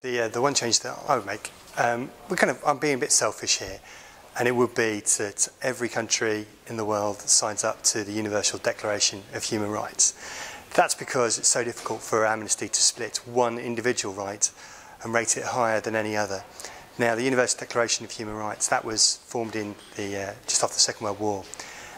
The, uh, the one change that I would make, um, we're kind of, I'm being a bit selfish here, and it would be that every country in the world signs up to the Universal Declaration of Human Rights. That's because it's so difficult for Amnesty to split one individual right and rate it higher than any other. Now, the Universal Declaration of Human Rights, that was formed in the, uh, just after the Second World War.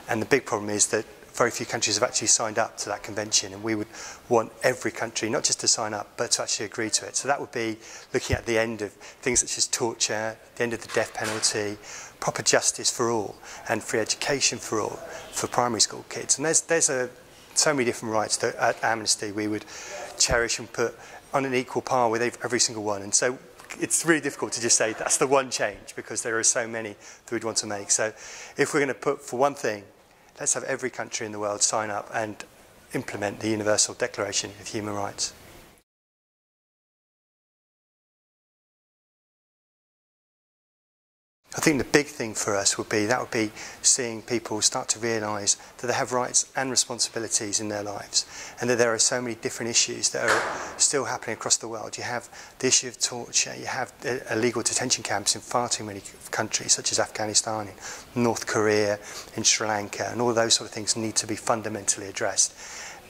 And the big problem is that very few countries have actually signed up to that convention and we would want every country not just to sign up but to actually agree to it. So that would be looking at the end of things such as torture, the end of the death penalty, proper justice for all and free education for all for primary school kids. And there's, there's a, so many different rights that at Amnesty we would cherish and put on an equal par with every single one. And so it's really difficult to just say that's the one change because there are so many that we'd want to make. So if we're going to put for one thing let's have every country in the world sign up and implement the Universal Declaration of Human Rights. I think the big thing for us would be that would be seeing people start to realise that they have rights and responsibilities in their lives and that there are so many different issues that are still happening across the world. You have the issue of torture, you have illegal detention camps in far too many countries such as Afghanistan, in North Korea, in Sri Lanka and all those sort of things need to be fundamentally addressed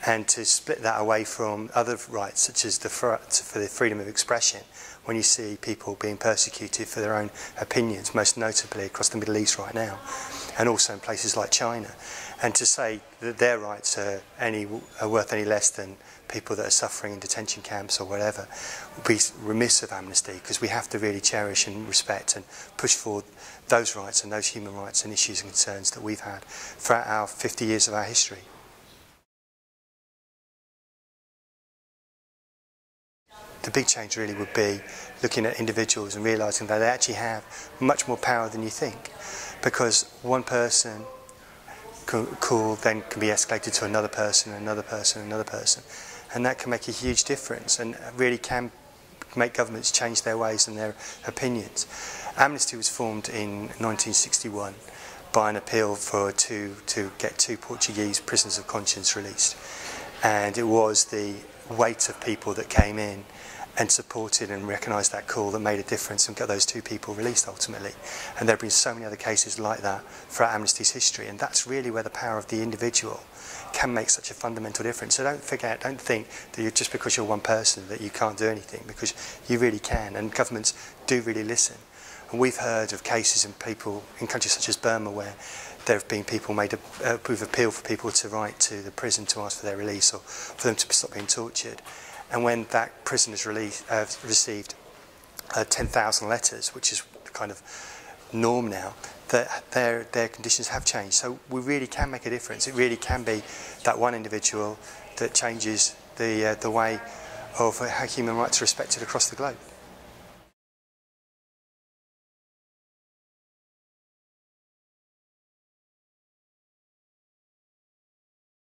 and to split that away from other rights such as the for the freedom of expression when you see people being persecuted for their own opinions, most notably across the Middle East right now, and also in places like China. And to say that their rights are, any, are worth any less than people that are suffering in detention camps or whatever would be remiss of amnesty because we have to really cherish and respect and push forward those rights and those human rights and issues and concerns that we've had throughout our 50 years of our history. The big change really would be looking at individuals and realising that they actually have much more power than you think. Because one person call then can be escalated to another person, another person, another person. And that can make a huge difference and really can make governments change their ways and their opinions. Amnesty was formed in 1961 by an appeal for to, to get two Portuguese prisoners of conscience released. And it was the weight of people that came in and supported and recognised that call that made a difference and got those two people released ultimately. And there have been so many other cases like that throughout Amnesty's history. And that's really where the power of the individual can make such a fundamental difference. So don't forget, don't think that you're just because you're one person that you can't do anything because you really can. And governments do really listen. And we've heard of cases in people in countries such as Burma where there have been people made a, appeal for people to write to the prison to ask for their release or for them to stop being tortured. And when that prison has uh, received uh, 10,000 letters, which is kind of norm now, that their, their conditions have changed. So we really can make a difference. It really can be that one individual that changes the, uh, the way of how human rights are respected across the globe.